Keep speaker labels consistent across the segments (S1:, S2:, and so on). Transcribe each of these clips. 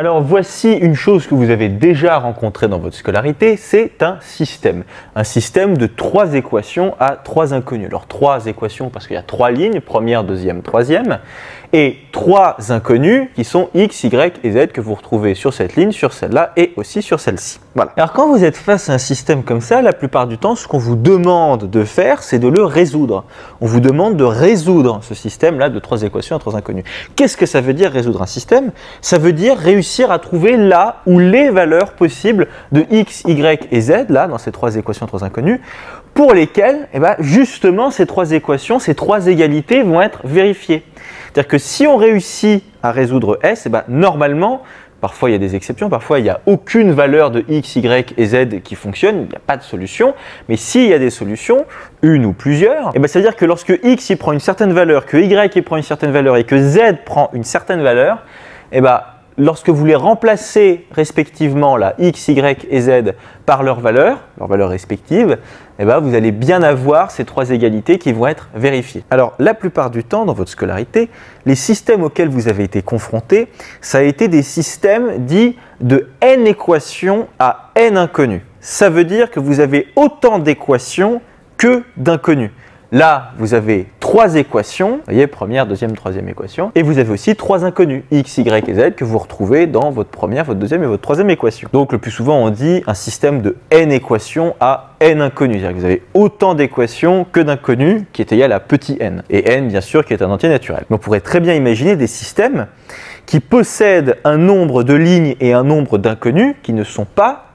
S1: Alors voici une chose que vous avez déjà rencontrée dans votre scolarité, c'est un système. Un système de trois équations à trois inconnus. Alors trois équations parce qu'il y a trois lignes, première, deuxième, troisième, et trois inconnus qui sont x, y et z que vous retrouvez sur cette ligne, sur celle-là et aussi sur celle-ci. Voilà. Alors quand vous êtes face à un système comme ça, la plupart du temps, ce qu'on vous demande de faire, c'est de le résoudre. On vous demande de résoudre ce système-là de trois équations à trois inconnus. Qu'est-ce que ça veut dire résoudre un système? Ça veut dire réussir à trouver là ou les valeurs possibles de x, y et z, là, dans ces trois équations à trois inconnus, pour lesquelles, eh ben, justement, ces trois équations, ces trois égalités vont être vérifiées. C'est-à-dire que si on réussit à résoudre S, eh ben, normalement, parfois il y a des exceptions, parfois il n'y a aucune valeur de x, y et z qui fonctionne, il n'y a pas de solution, mais s'il y a des solutions, une ou plusieurs, eh ben, c'est-à-dire que lorsque x prend une certaine valeur, que y prend une certaine valeur et que z prend une certaine valeur, eh ben, lorsque vous les remplacez respectivement la x, y et z par leurs valeurs, leurs valeurs respectives, eh ben, vous allez bien avoir ces trois égalités qui vont être vérifiées. Alors la plupart du temps dans votre scolarité, les systèmes auxquels vous avez été confrontés, ça a été des systèmes dits de n équations à n inconnus. Ça veut dire que vous avez autant d'équations que d'inconnus. Là, vous avez trois équations, vous voyez, première, deuxième, troisième équation, et vous avez aussi trois inconnus, x, y et z, que vous retrouvez dans votre première, votre deuxième et votre troisième équation. Donc le plus souvent, on dit un système de n équations à n inconnus, c'est-à-dire que vous avez autant d'équations que d'inconnus, qui est égal à petit n, et n, bien sûr, qui est un entier naturel. On pourrait très bien imaginer des systèmes qui possèdent un nombre de lignes et un nombre d'inconnus qui ne sont pas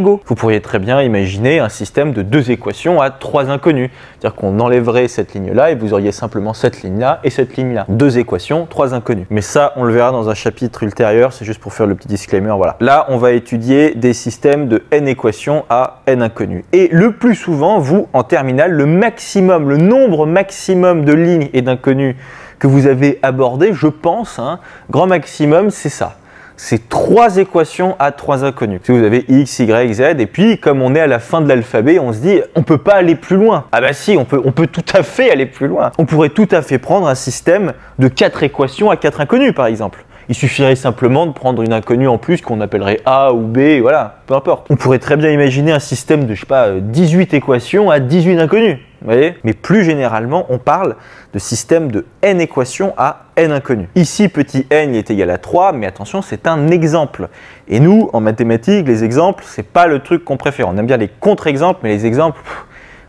S1: Vous pourriez très bien imaginer un système de deux équations à trois inconnus. C'est-à-dire qu'on enlèverait cette ligne-là et vous auriez simplement cette ligne-là et cette ligne-là. Deux équations, trois inconnus. Mais ça, on le verra dans un chapitre ultérieur, c'est juste pour faire le petit disclaimer. Là, on va étudier des systèmes de n équations à n inconnus. Et le plus souvent, vous, en terminale, le maximum, le nombre maximum de lignes et d'inconnus que vous avez abordé, je pense, hein, grand maximum, c'est ça c'est trois équations à trois inconnus. Si vous avez x, y, z, et puis comme on est à la fin de l'alphabet, on se dit on peut pas aller plus loin. Ah bah si, on peut, tout à fait aller plus loin. On pourrait tout à fait prendre un système de quatre équations à quatre inconnus par exemple. Il suffirait simplement de prendre une inconnue en plus qu'on appellerait A ou B, voilà, peu importe. On pourrait très bien imaginer un système de, je sais pas, 18 équations à 18 inconnues. Mais plus généralement, on parle de système de n équations à n inconnues. Ici, petit n est égal à 3, mais attention, c'est un exemple. Et nous, en mathématiques, les exemples, c'est pas le truc qu'on préfère. On aime bien les contre-exemples, mais les exemples,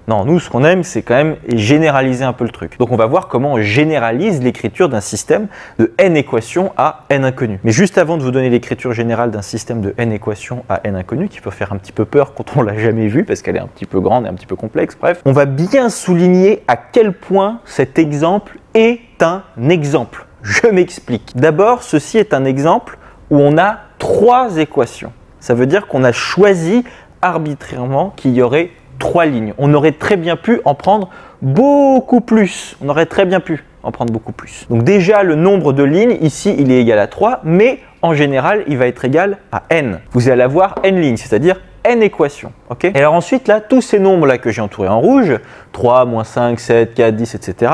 S1: non, nous, ce qu'on aime, c'est quand même généraliser un peu le truc. Donc, on va voir comment on généralise l'écriture d'un système de n équations à n inconnues. Mais juste avant de vous donner l'écriture générale d'un système de n équations à n inconnues, qui peut faire un petit peu peur quand on l'a jamais vu, parce qu'elle est un petit peu grande et un petit peu complexe, bref, on va bien souligner à quel point cet exemple est un exemple. Je m'explique. D'abord, ceci est un exemple où on a trois équations. Ça veut dire qu'on a choisi arbitrairement qu'il y aurait trois lignes. On aurait très bien pu en prendre beaucoup plus. On aurait très bien pu en prendre beaucoup plus. Donc déjà, le nombre de lignes, ici, il est égal à 3, mais en général, il va être égal à n. Vous allez avoir n lignes, c'est-à-dire n équations. Et alors ensuite, là, tous ces nombres-là que j'ai entourés en rouge, 3, moins 5, 7, 4, 10, etc.,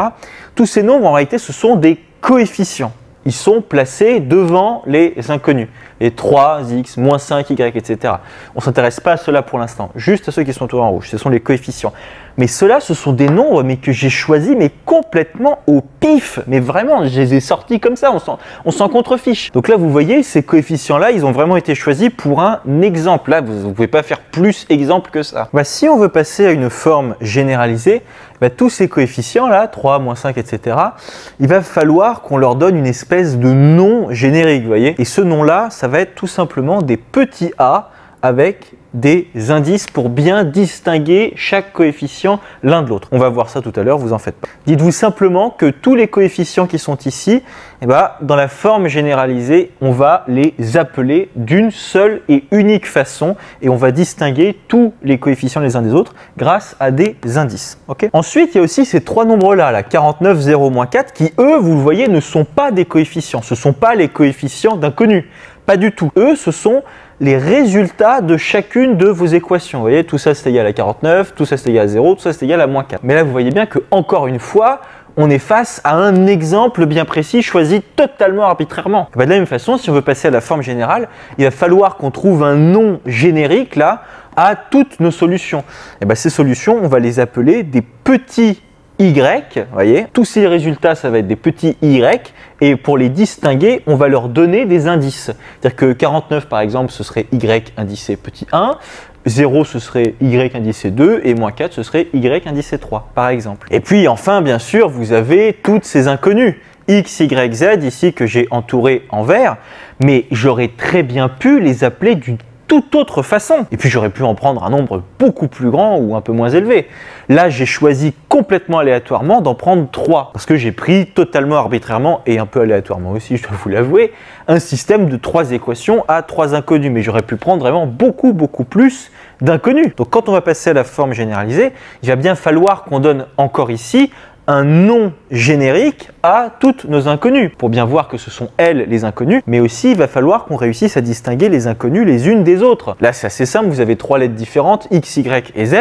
S1: tous ces nombres, en réalité, ce sont des coefficients ils sont placés devant les inconnus. Les 3, x, moins 5, y, etc. On ne s'intéresse pas à cela pour l'instant, juste à ceux qui sont tout en rouge. Ce sont les coefficients. Mais ceux-là, ce sont des nombres mais que j'ai choisis mais complètement au pif. Mais vraiment, je les ai sortis comme ça, on s'en contrefiche. Donc là, vous voyez, ces coefficients-là, ils ont vraiment été choisis pour un exemple. Là, vous ne pouvez pas faire plus exemple que ça. Bah, si on veut passer à une forme généralisée, bah, tous ces coefficients-là, 3, moins 5, etc., il va falloir qu'on leur donne une espèce de nom générique, vous voyez. Et ce nom-là, ça va être tout simplement des petits a avec des indices pour bien distinguer chaque coefficient l'un de l'autre. On va voir ça tout à l'heure, vous en faites pas. Dites-vous simplement que tous les coefficients qui sont ici, eh ben, dans la forme généralisée, on va les appeler d'une seule et unique façon et on va distinguer tous les coefficients les uns des autres grâce à des indices. Ensuite, il y a aussi ces trois nombres-là, la 49, 0, 4, qui eux, vous le voyez, ne sont pas des coefficients. Ce ne sont pas les coefficients d'inconnus. Pas du tout. Eux, ce sont les résultats de chacune de vos équations. Vous voyez, tout ça c'est égal à 49, tout ça c'est égal à 0, tout ça c'est égal à moins 4. Mais là, vous voyez bien que encore une fois, on est face à un exemple bien précis choisi totalement arbitrairement. De la même façon, si on veut passer à la forme générale, il va falloir qu'on trouve un nom générique là à toutes nos solutions. Et ben, ces solutions, on va les appeler des petits y, voyez, tous ces résultats, ça va être des petits y, et pour les distinguer, on va leur donner des indices. C'est-à-dire que 49, par exemple, ce serait y indicé petit 1, 0 ce serait y indicé 2 et moins 4 ce serait y indicé 3 par exemple. Et puis enfin bien sûr vous avez toutes ces inconnues. X, y, z ici que j'ai entouré en vert. Mais j'aurais très bien pu les appeler d'une toute autre façon. Et puis j'aurais pu en prendre un nombre beaucoup plus grand ou un peu moins élevé. Là, j'ai choisi complètement aléatoirement d'en prendre 3 parce que j'ai pris totalement arbitrairement et un peu aléatoirement aussi, je dois vous l'avouer, un système de trois équations à trois inconnus. Mais j'aurais pu prendre vraiment beaucoup, beaucoup plus d'inconnus. Donc quand on va passer à la forme généralisée, il va bien falloir qu'on donne encore ici nom générique à toutes nos inconnues, pour bien voir que ce sont elles les inconnues, mais aussi il va falloir qu'on réussisse à distinguer les inconnues les unes des autres. Là c'est assez simple, vous avez trois lettres différentes, X, Y et Z,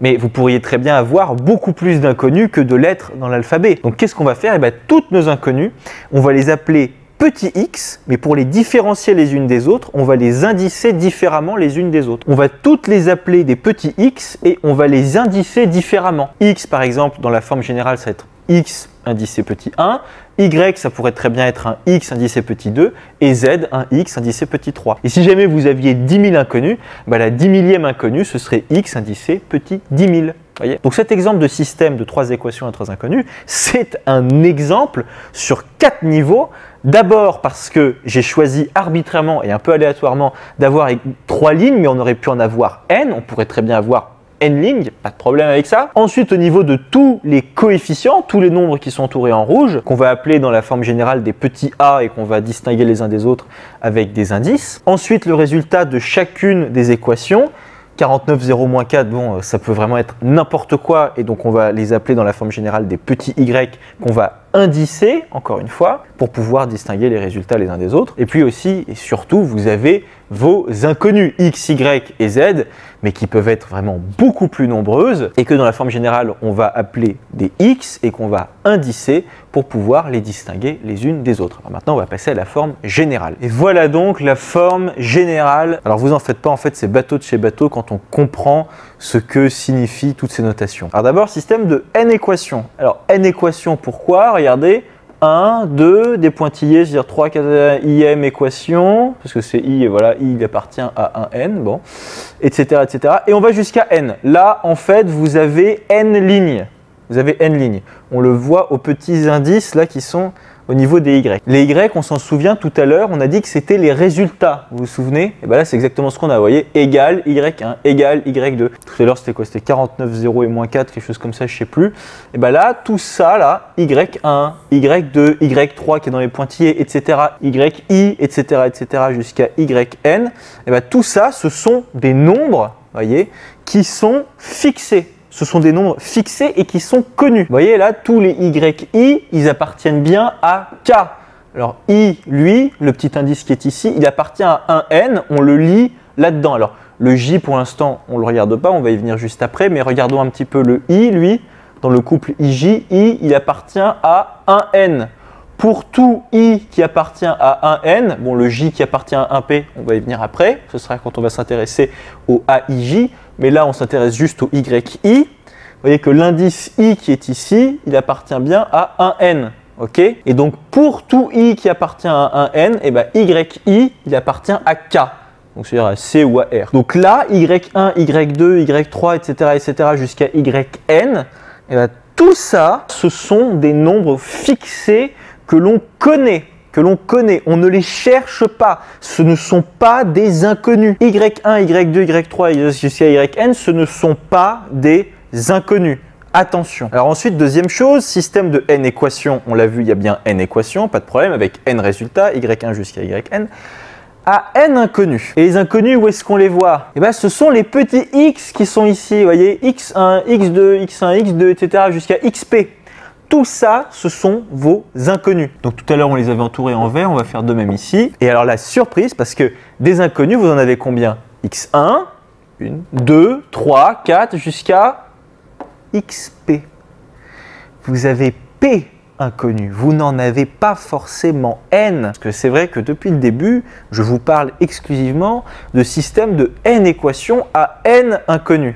S1: mais vous pourriez très bien avoir beaucoup plus d'inconnus que de lettres dans l'alphabet. Donc qu'est-ce qu'on va faire? Eh bien toutes nos inconnues, on va les appeler petits x, mais pour les différencier les unes des autres, on va les indicer différemment les unes des autres. On va toutes les appeler des petits x et on va les indicer différemment. x par exemple, dans la forme générale, ça va être x indicé petit 1, y ça pourrait très bien être un x indicé petit 2 et z un x indicé petit 3. Et si jamais vous aviez 10 000 inconnus, bah la 10 millième inconnue ce serait x indicé petit 10 000. Voyez? Donc cet exemple de système de trois équations à trois inconnues, c'est un exemple sur quatre niveaux D'abord parce que j'ai choisi arbitrairement et un peu aléatoirement d'avoir trois lignes, mais on aurait pu en avoir n. On pourrait très bien avoir n lignes, pas de problème avec ça. Ensuite, au niveau de tous les coefficients, tous les nombres qui sont entourés en rouge, qu'on va appeler dans la forme générale des petits a et qu'on va distinguer les uns des autres avec des indices. Ensuite, le résultat de chacune des équations. 49, 0, 4, bon, ça peut vraiment être n'importe quoi, et donc on va les appeler dans la forme générale des petits y qu'on va indicer, encore une fois, pour pouvoir distinguer les résultats les uns des autres. Et puis aussi, et surtout, vous avez vos inconnus x, y et z, mais qui peuvent être vraiment beaucoup plus nombreuses, et que dans la forme générale, on va appeler des x et qu'on va indicer pour pouvoir les distinguer les unes des autres. Maintenant, on va passer à la forme générale. Et voilà donc la forme générale. Alors vous en faites pas, en fait, c'est bateau de chez bateau quand on comprend ce que signifient toutes ces notations. Alors d'abord, système de n équations. Alors n équations, pourquoi? Regardez, 1, 2, des pointillés, c'est-à-dire 3, 4, ième équation, parce que c'est i, et voilà, i il appartient à un n, bon, etc., etc. Et on va jusqu'à n. Là, en fait, vous avez n lignes. Vous avez n lignes. On le voit aux petits indices, là, qui sont au niveau des Y. Les Y, on s'en souvient tout à l'heure, on a dit que c'était les résultats. Vous vous souvenez? Et bien là, c'est exactement ce qu'on a. Vous voyez, égal Y1, égal Y2. Tout à l'heure, c'était quoi? C'était 49, 0 et moins 4, quelque chose comme ça, je sais plus. Et bien là, tout ça, là, Y1, Y2, Y3 qui est dans les pointillés, etc., YI, etc., etc., jusqu'à YN. Et bien tout ça, ce sont des nombres, voyez, qui sont fixés ce sont des nombres fixés et qui sont connus. Vous voyez là, tous les YI, ils appartiennent bien à K. Alors I, lui, le petit indice qui est ici, il appartient à un N, on le lit là-dedans. Alors le J pour l'instant, on ne le regarde pas, on va y venir juste après, mais regardons un petit peu le I, lui, dans le couple IJ, I, il appartient à un N. Pour tout I qui appartient à un N, bon le J qui appartient à un P, on va y venir après, ce sera quand on va s'intéresser au AIJ, mais là on s'intéresse juste au YI. Vous voyez que l'indice I qui est ici, il appartient bien à un N. ok? Et donc pour tout I qui appartient à un N, et eh ben YI, il appartient à K. Donc c'est-à-dire à C ou à R. Donc là, Y1, Y2, Y3, etc., etc., jusqu'à YN, et eh ben, tout ça, ce sont des nombres fixés que l'on connaît que l'on connaît, on ne les cherche pas, ce ne sont pas des inconnus. Y1, Y2, Y3 jusqu'à Yn, ce ne sont pas des inconnus. Attention. Alors ensuite, deuxième chose, système de n équations, on l'a vu, il y a bien n équations, pas de problème, avec n résultats, y1 jusqu'à yn, à n inconnus. Et les inconnus, où est-ce qu'on les voit? Eh bien, ce sont les petits x qui sont ici, vous voyez, x1, x2, x1, x2, etc., jusqu'à xp. Tout ça, ce sont vos inconnus. Donc tout à l'heure, on les avait entourés en vert, on va faire de même ici. Et alors la surprise, parce que des inconnus, vous en avez combien? X1, 1, 2, 3, 4, jusqu'à xp. Vous avez P inconnus. Vous n'en avez pas forcément n. Parce que c'est vrai que depuis le début, je vous parle exclusivement de systèmes de n équations à n inconnus.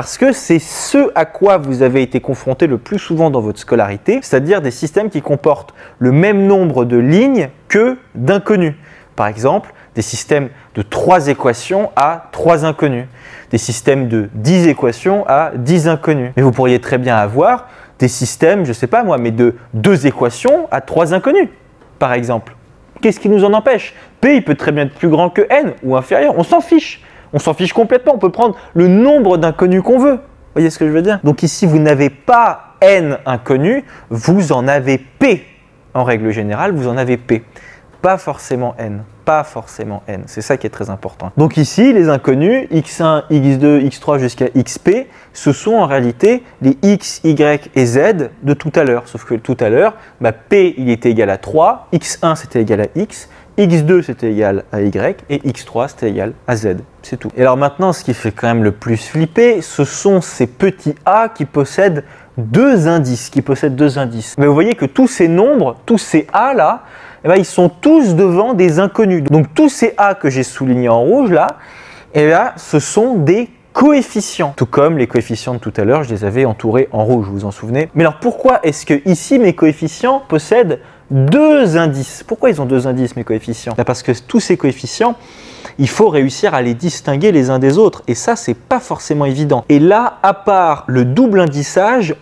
S1: Parce que c'est ce à quoi vous avez été confronté le plus souvent dans votre scolarité, c'est-à-dire des systèmes qui comportent le même nombre de lignes que d'inconnus. Par exemple, des systèmes de 3 équations à 3 inconnus, des systèmes de 10 équations à 10 inconnus. Mais vous pourriez très bien avoir des systèmes, je ne sais pas moi, mais de 2 équations à 3 inconnus, par exemple. Qu'est-ce qui nous en empêche? P, il peut très bien être plus grand que n ou inférieur, on s'en fiche. On s'en fiche complètement, on peut prendre le nombre d'inconnus qu'on veut. Vous voyez ce que je veux dire? Donc ici, vous n'avez pas n inconnus, vous en avez p. En règle générale, vous en avez p. Pas forcément n pas forcément n. C'est ça qui est très important. Donc ici, les inconnus, x1, x2, x3 jusqu'à xp, ce sont en réalité les x, y et z de tout à l'heure. Sauf que tout à l'heure, bah, p il était égal à 3, x1 c'était égal à x, x2 c'était égal à y et x3 c'était égal à z. C'est tout. Et alors maintenant, ce qui fait quand même le plus flipper, ce sont ces petits a qui possèdent deux indices, qui possèdent deux indices. Mais vous voyez que tous ces nombres, tous ces a là, eh ben, ils sont tous devant des inconnus. Donc tous ces A que j'ai soulignés en rouge là, eh ben, ce sont des coefficients. Tout comme les coefficients de tout à l'heure, je les avais entourés en rouge, vous vous en souvenez. Mais alors pourquoi est-ce que ici mes coefficients possèdent deux indices Pourquoi ils ont deux indices mes coefficients? Ben, Parce que tous ces coefficients, il faut réussir à les distinguer les uns des autres. Et ça, c'est pas forcément évident. Et là, à part le double indissage,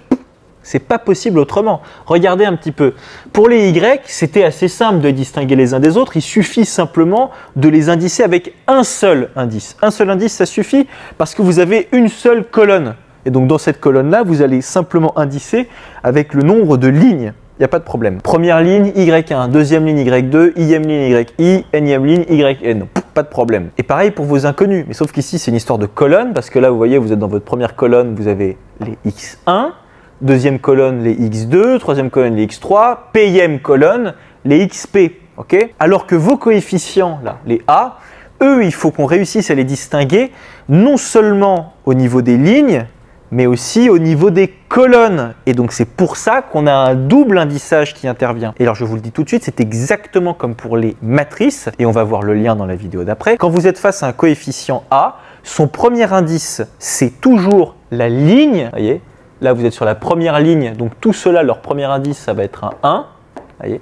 S1: c'est pas possible autrement. Regardez un petit peu. Pour les Y, c'était assez simple de distinguer les uns des autres. Il suffit simplement de les indicer avec un seul indice. Un seul indice, ça suffit parce que vous avez une seule colonne. Et donc dans cette colonne-là, vous allez simplement indicer avec le nombre de lignes. Il n'y a pas de problème. Première ligne, Y1. Deuxième ligne, Y2. Ième ligne, YI. Énième ligne, YN. Pas de problème. Et pareil pour vos inconnus. Mais sauf qu'ici, c'est une histoire de colonne. Parce que là, vous voyez, vous êtes dans votre première colonne, vous avez les X1 deuxième colonne les x2, troisième colonne les x3, pème colonne les xp. ok? Alors que vos coefficients, là, les a, eux, il faut qu'on réussisse à les distinguer non seulement au niveau des lignes, mais aussi au niveau des colonnes. Et donc c'est pour ça qu'on a un double indissage qui intervient. Et alors je vous le dis tout de suite, c'est exactement comme pour les matrices, et on va voir le lien dans la vidéo d'après. Quand vous êtes face à un coefficient A, son premier indice, c'est toujours la ligne, voyez, Là, vous êtes sur la première ligne, donc tout cela, leur premier indice, ça va être un 1. Voyez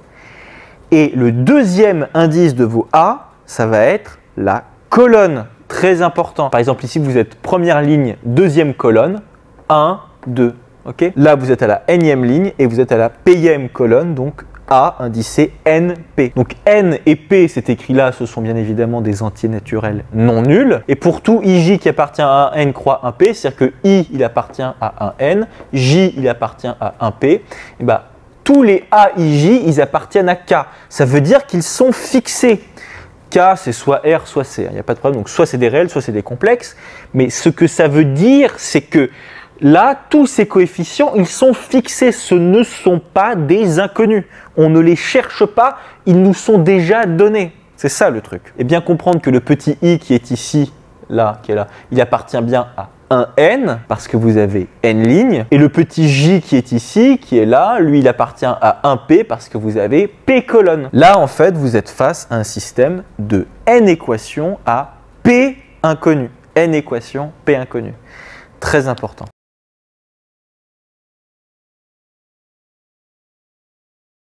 S1: et le deuxième indice de vos A, ça va être la colonne. Très important. Par exemple, ici, vous êtes première ligne, deuxième colonne, 1, 2. ok Là, vous êtes à la énième ligne et vous êtes à la pème colonne, donc a indicé NP. Donc N et P, c'est écrit là, ce sont bien évidemment des entiers naturels non nuls. Et pour tout IJ qui appartient à un N croix un P, c'est-à-dire que I, il appartient à un N, J, il appartient à un P, et bah, tous les AIJ, ils appartiennent à K. Ça veut dire qu'ils sont fixés. K, c'est soit R, soit C. Il n'y a pas de problème. Donc, soit c'est des réels, soit c'est des complexes. Mais ce que ça veut dire, c'est que Là, tous ces coefficients, ils sont fixés, ce ne sont pas des inconnus. On ne les cherche pas, ils nous sont déjà donnés. C'est ça le truc. Et bien comprendre que le petit i qui est ici, là, qui est là, il appartient bien à un n, parce que vous avez n lignes, et le petit j qui est ici, qui est là, lui, il appartient à un p, parce que vous avez p colonnes. Là, en fait, vous êtes face à un système de n équations à p inconnues. n équations, p inconnues. Très important.